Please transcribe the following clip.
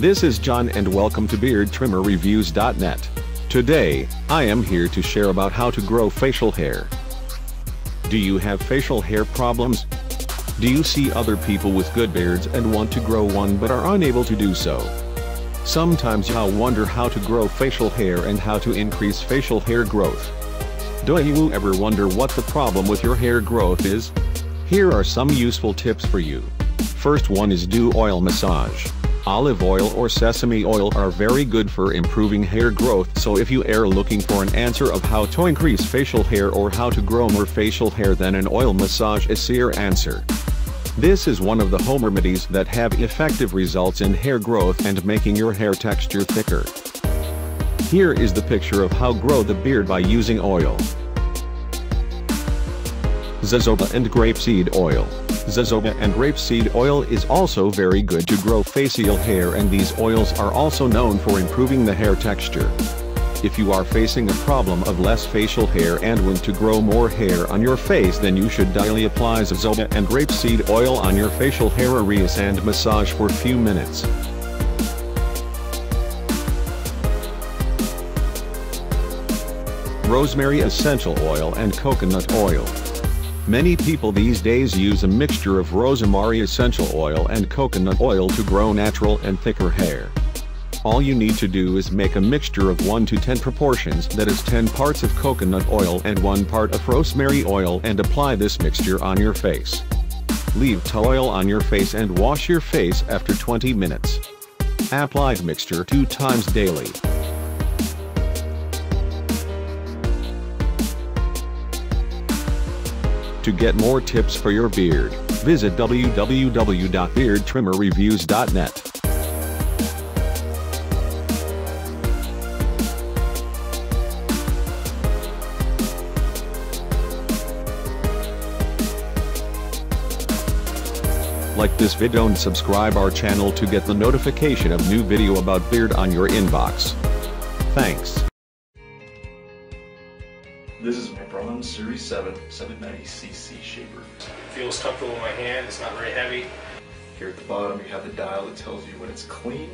This is John and welcome to BeardTrimmerReviews.net. Today, I am here to share about how to grow facial hair. Do you have facial hair problems? Do you see other people with good beards and want to grow one but are unable to do so? Sometimes you'll wonder how to grow facial hair and how to increase facial hair growth. Do you ever wonder what the problem with your hair growth is? Here are some useful tips for you. First one is do oil massage. Olive oil or sesame oil are very good for improving hair growth so if you are looking for an answer of how to increase facial hair or how to grow more facial hair then an oil massage is your answer. This is one of the home remedies that have effective results in hair growth and making your hair texture thicker. Here is the picture of how grow the beard by using oil. Jojoba and grapeseed oil. Jojoba and grapeseed oil is also very good to grow facial hair and these oils are also known for improving the hair texture. If you are facing a problem of less facial hair and want to grow more hair on your face then you should daily apply jojoba and grapeseed oil on your facial hair areas and massage for few minutes. Rosemary essential oil and coconut oil. Many people these days use a mixture of rosemary essential oil and coconut oil to grow natural and thicker hair. All you need to do is make a mixture of 1 to 10 proportions that is 10 parts of coconut oil and 1 part of rosemary oil and apply this mixture on your face. Leave the oil on your face and wash your face after 20 minutes. Apply the mixture 2 times daily. To get more tips for your beard, visit www.beardtrimmerreviews.net. Like this video and subscribe our channel to get the notification of new video about beard on your inbox. Thanks. This is my Braun Series 7 790cc shaper. Feels comfortable in my hand, it's not very heavy. Here at the bottom you have the dial that tells you when it's clean